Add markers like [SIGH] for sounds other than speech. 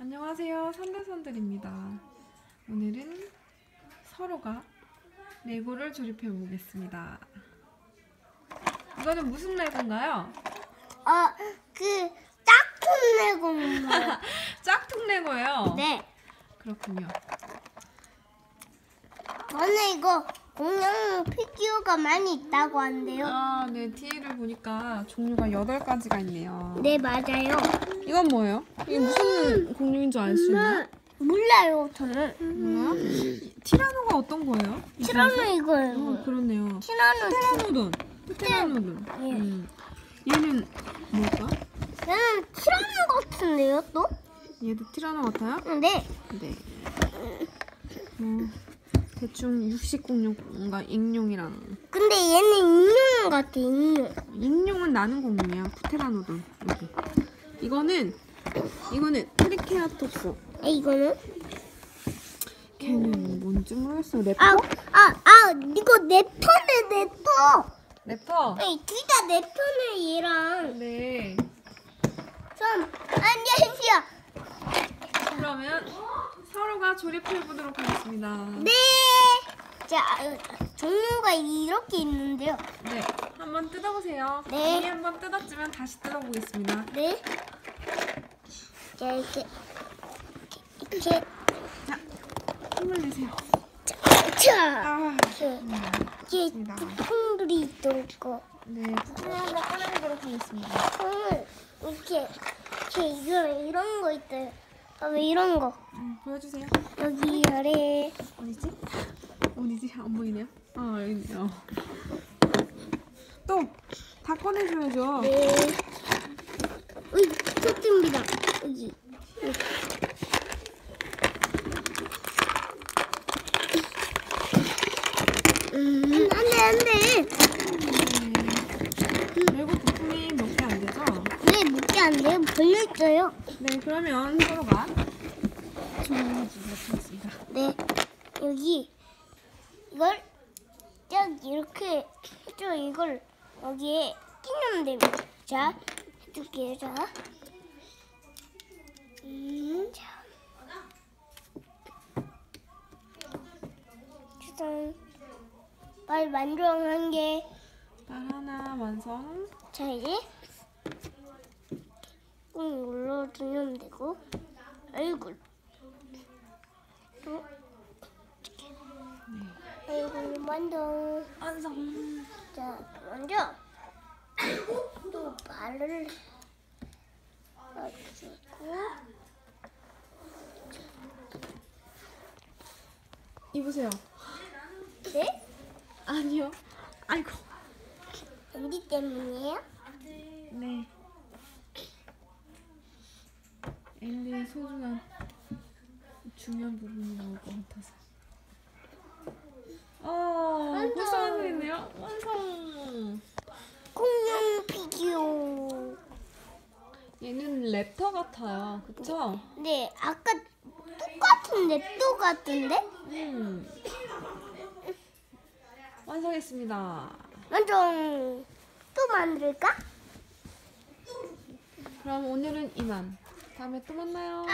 안녕하세요. 선들선들입니다. 오늘은 서로가 레고를 조립해 보겠습니다. 이거는 무슨 레고인가요? 어, 그 짝퉁 레고인가요? [LAUGHS] 짝퉁 레고예요. 네. 그렇군요. 저는 이거 공룡 피규어가 많이 있다고 한대요. 아, 네. 뒤를 보니까 종류가 8가지가 있네요. 네, 맞아요. 이건 뭐예요? 이게 무슨 공룡인 줄알수 있나요? 몰라요, 저는. 몰라요? 티라노가 어떤 거예요? 이 티라노 중에서? 이거예요. 어, 그렇네요. 티라노. 테라노돈. 테라노돈. 예. 음. 얘는 뭘까? 얘는 티라노 같은데요, 또? 얘도 티라노 같아요? 네. 네. 뭐 대충 육식 공룡과 익룡이랑 근데 얘는 인형 같아, 인형. 익룡은 나는 공룡이야. 프테라노돈 여기. 이거는 이거는 트리케라톱스. 에, 이거는? 걔는 뭔지 모르겠어. raptor? 아, 아, 아, 이거 raptor네, raptor. raptor. 아니, 둘다 raptor네, 얘랑. 네. 전, 안녕하세요. 그러면 서로가 조립해 보도록 하겠습니다. 네. 자, 어, 종류가 이렇게 있는데요. 네. 한번 뜯어보세요. 네. 이미 한번 뜯었지만 다시 뜯어보겠습니다. 네. 자, 이렇게. 이렇게. 자, 힘을 내세요. 자. 아, 이렇게. 이게. 부품들이 있고. 네. 부품을 한번 꺼내보도록 하겠습니다. 부품을 이렇게. 이렇게 이거 이런 거 있대요. 아, 왜 이런 거. 음, 보여주세요. 여기 아래. 어디지? 어디지? 안 보이네요. 아 여기 있네요. 또 다 꺼내줘야죠. 네. 으이, 초점입니다. 여기. 음, 안 돼, 안 돼. 네. 레고 부품이 몇 개 안 되죠? 네, 못게 안 돼요. 걸려있어요. 네, 그러면 서로가 하겠습니다. 네. 여기, 이걸 딱 이렇게 해줘. 이걸 여기에 끼면 됩니다. 자, 해줄게요. 자. 음, 자. 짜잔. 빨리 만들어한 게. 딸 하나 완성. 자, 이제 꾹 눌러주면 되고, 얼굴. 또, 얼굴 완성. 완성. 자, 먼저 또 발을 맞추고 입으세요. 네? 아니요. 아이고. 밴디 때문이에요? 네. 앤디의 소중한 중요한 부분이 나올 것 같아서. 어, 완성. 벌써 완성했네요. 완성. 공룡 피규어. 얘는 랩터 같아요. 그쵸? 네, 아까 똑같은데 또 같은데? 음. 완성했습니다. 완전 또 만들까? 그럼 오늘은 이만. 다음에 또 만나요.